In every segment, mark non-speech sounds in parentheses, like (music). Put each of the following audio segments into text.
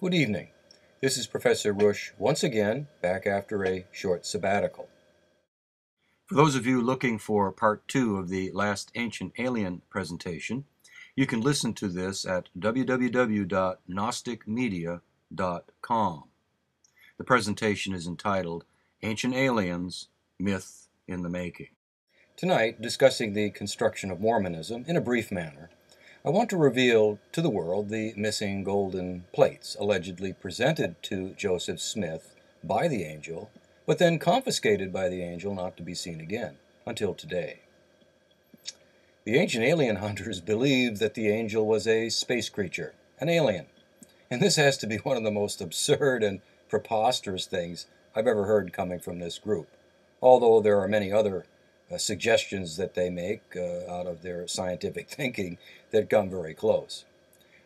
Good evening. This is Professor Rush once again, back after a short sabbatical. For those of you looking for part two of the last Ancient Alien presentation, you can listen to this at www.gnosticmedia.com. The presentation is entitled Ancient Aliens Myth in the Making. Tonight, discussing the construction of Mormonism in a brief manner, I want to reveal to the world the missing golden plates allegedly presented to Joseph Smith by the angel, but then confiscated by the angel not to be seen again until today. The ancient alien (laughs) hunters believed that the angel was a space creature, an alien, and this has to be one of the most absurd and preposterous things I've ever heard coming from this group, although there are many other uh, suggestions that they make uh, out of their scientific (laughs) thinking that come very close.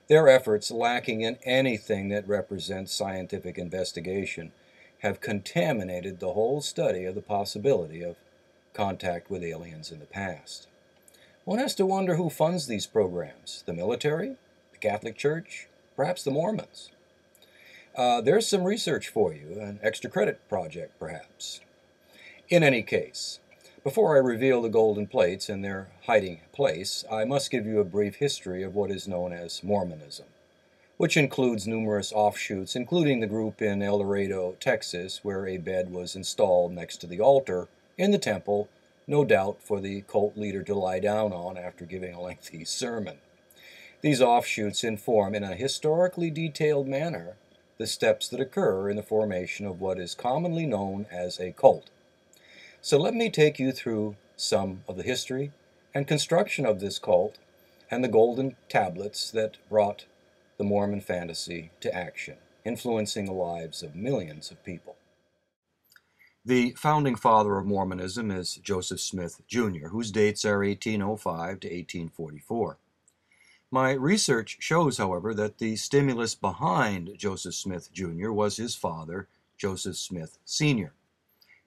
Their efforts, lacking in anything that represents scientific investigation, have contaminated the whole study of the possibility of contact with aliens in the past. One has to wonder who funds these programs the military, the Catholic Church, perhaps the Mormons. Uh, there's some research for you, an extra credit project perhaps. In any case, before I reveal the golden plates and their hiding place, I must give you a brief history of what is known as Mormonism, which includes numerous offshoots, including the group in Eldorado, Texas, where a bed was installed next to the altar in the temple, no doubt for the cult leader to lie down on after giving a lengthy (laughs) sermon. These offshoots inform in a historically detailed manner the steps that occur in the formation of what is commonly known as a cult so let me take you through some of the history and construction of this cult and the golden tablets that brought the Mormon fantasy to action, influencing the lives of millions of people. The founding father of Mormonism is Joseph Smith, Jr., whose dates are 1805 to 1844. My research shows, however, that the stimulus behind Joseph Smith, Jr. was his father, Joseph Smith, Sr.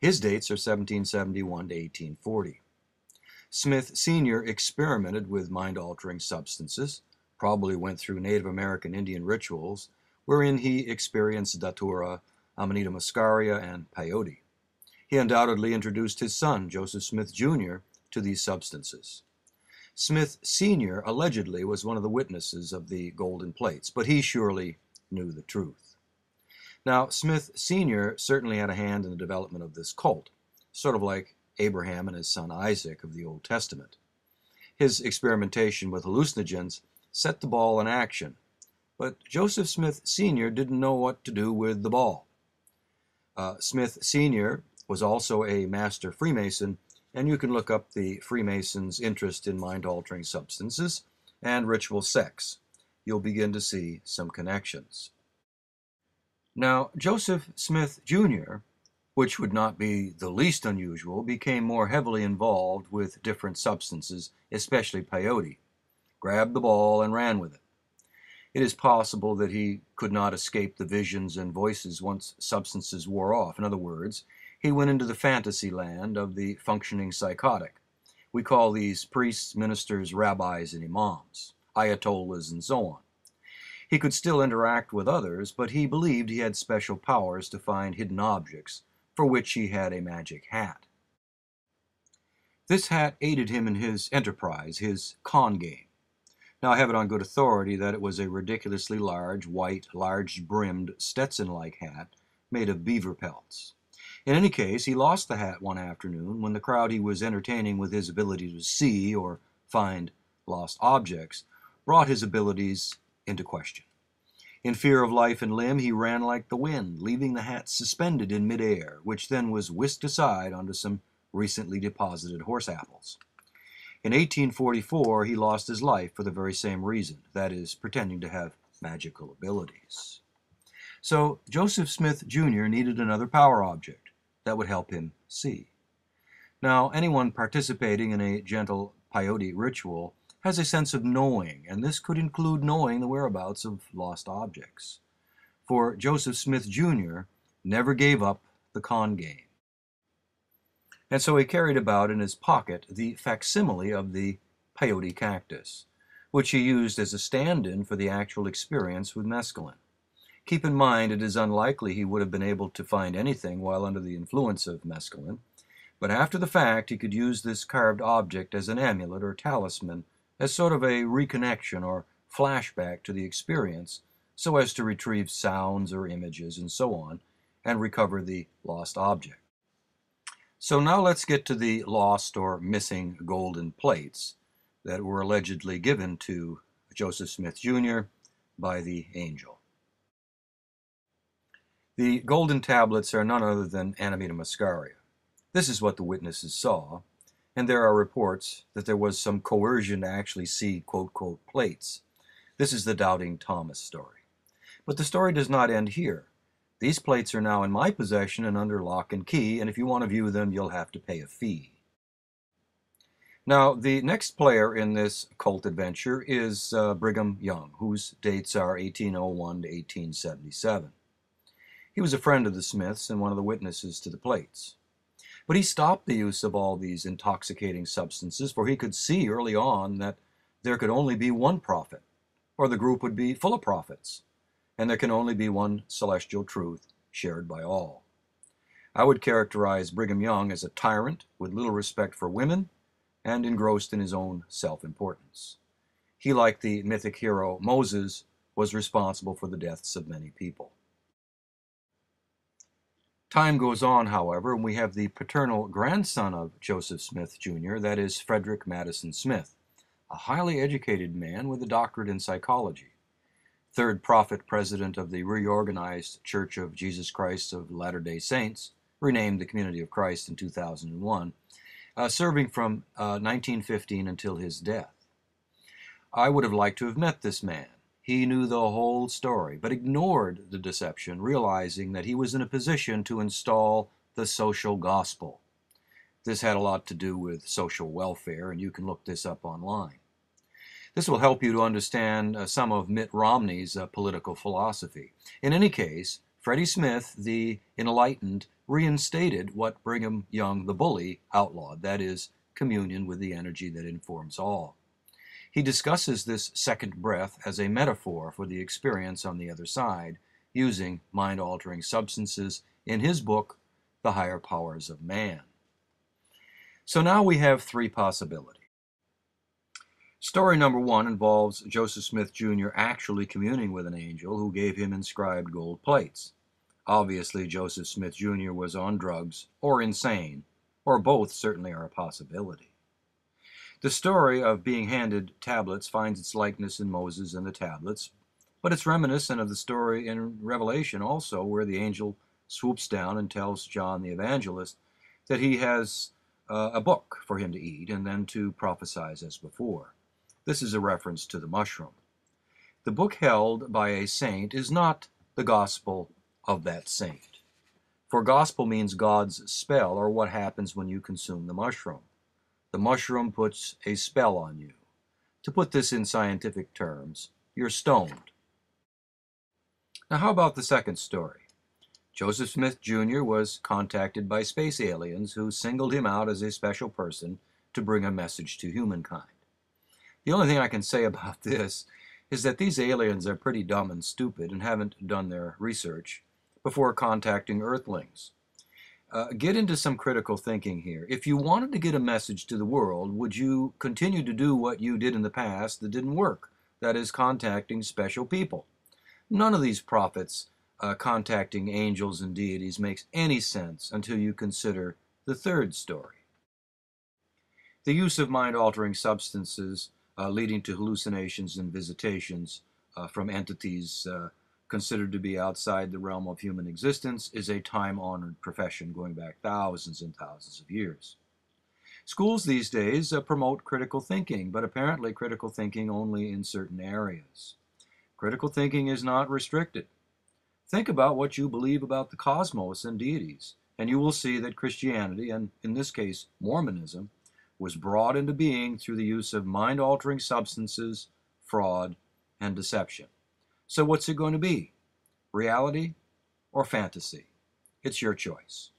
His dates are 1771 to 1840. Smith Sr. experimented with mind altering substances, probably went through Native American Indian rituals, wherein he experienced Datura, Amanita muscaria, and peyote. He undoubtedly introduced his son, Joseph Smith Jr., to these substances. Smith Sr. allegedly was one of the witnesses of the golden plates, but he surely knew the truth. Now, Smith Sr. certainly had a hand in the development of this cult, sort of like Abraham and his son Isaac of the Old Testament. His experimentation with hallucinogens set the ball in action, but Joseph Smith Sr. didn't know what to do with the ball. Uh, Smith Sr. was also a master Freemason, and you can look up the Freemasons' interest in mind altering substances and ritual sex. You'll begin to see some connections. Now, Joseph Smith Jr., which would not be the least unusual, became more heavily involved with different substances, especially peyote, grabbed the ball and ran with it. It is possible that he could not escape the visions and voices once substances wore off. In other words, he went into the fantasy land of the functioning psychotic. We call these priests, ministers, rabbis, and imams, ayatollahs, and so on. He could still interact with others, but he believed he had special powers to find hidden objects, for which he had a magic hat. This hat aided him in his enterprise, his con game. Now, I have it on good authority that it was a ridiculously large, white, large brimmed, Stetson like hat made of beaver pelts. In any case, he lost the hat one afternoon when the crowd he was entertaining with his ability to see or find lost objects brought his abilities into question. In fear of life and limb, he ran like the wind, leaving the hat suspended in midair, which then was whisked aside onto some recently deposited horse apples. In 1844, he lost his life for the very same reason, that is, pretending to have magical abilities. So Joseph Smith Jr. needed another power object that would help him see. Now, anyone participating in a gentle peyote ritual has a sense of knowing, and this could include knowing the whereabouts of lost objects. For Joseph Smith Jr. never gave up the con game. And so he carried about in his pocket the facsimile of the peyote cactus, which he used as a stand in for the actual experience with mescaline. Keep in mind it is unlikely he would have been able to find anything while under the influence of mescaline, but after the fact he could use this carved object as an amulet or talisman, as sort of a reconnection or flashback to the experience, so as to retrieve sounds or images and so on, and recover the lost object. So now let's get to the lost or missing golden plates that were allegedly given to Joseph Smith Jr. by the angel. The golden tablets are none other than Amanita muscaria. This is what the witnesses saw, and there are reports that there was some coercion to actually see quote, quote, plates. This is the Doubting Thomas story. But the story does not end here. These plates are now in my possession and under lock and key, and if you want to view them, you'll have to pay a fee. Now, the next player in this cult adventure is uh, Brigham Young, whose dates are 1801 to 1877. He was a friend of the Smiths and one of the witnesses to the plates. But he stopped the use of all these intoxicating substances, for he could see early on that there could only be one prophet, or the group would be full of prophets, and there can only be one celestial truth shared by all. I would characterize Brigham Young as a tyrant with little respect for women and engrossed in his own self-importance. He, like the mythic hero Moses, was responsible for the deaths of many people. Time goes on, however, and we have the paternal grandson of Joseph Smith, Jr., that is Frederick Madison Smith, a highly educated man with a doctorate in psychology, third prophet president of the reorganized Church of Jesus Christ of Latter-day Saints, renamed the Community of Christ in 2001, uh, serving from uh, 1915 until his death. I would have liked to have met this man. He knew the whole story, but ignored the deception, realizing that he was in a position to install the social gospel. This had a lot to do with social welfare, and you can look this up online. This will help you to understand uh, some of Mitt Romney's uh, political philosophy. In any case, Freddie Smith, the enlightened, reinstated what Brigham Young the bully outlawed, that is, communion with the energy that informs all. He discusses this second breath as a metaphor for the experience on the other side, using mind-altering substances in his book, The Higher Powers of Man. So now we have three possibilities. Story number one involves Joseph Smith Jr. actually communing with an angel who gave him inscribed gold plates. Obviously, Joseph Smith Jr. was on drugs or insane, or both certainly are a possibility. The story of being handed tablets finds its likeness in Moses and the tablets, but it's reminiscent of the story in Revelation also, where the angel swoops down and tells John the evangelist that he has uh, a book for him to eat and then to prophesy as before. This is a reference to the mushroom. The book held by a saint is not the gospel of that saint. For gospel means God's spell, or what happens when you consume the mushroom. The mushroom puts a spell on you. To put this in scientific terms, you're stoned. Now how about the second story? Joseph Smith Jr. was contacted by space aliens who singled him out as a special person to bring a message to humankind. The only thing I can say (laughs) about this is that these aliens are pretty dumb and stupid and haven't done their research before contacting Earthlings. Uh, get into some critical thinking here. If you wanted to get a message to the world, would you continue to do what you did in the past that didn't work? That is, contacting special people. None of these prophets uh, contacting angels and deities makes any sense until you consider the third story. The use of mind-altering substances uh, leading to hallucinations and visitations uh, from entities uh, considered to be outside the realm of human existence, is a time-honored profession going back thousands and thousands of years. Schools these days uh, promote critical thinking, but apparently critical thinking only in certain areas. Critical thinking is not restricted. Think about what you believe about the cosmos and deities, and you will see that Christianity, and in this case Mormonism, was brought into being through the use of mind-altering substances, fraud, and deception. So what's it going to be? Reality or fantasy? It's your choice.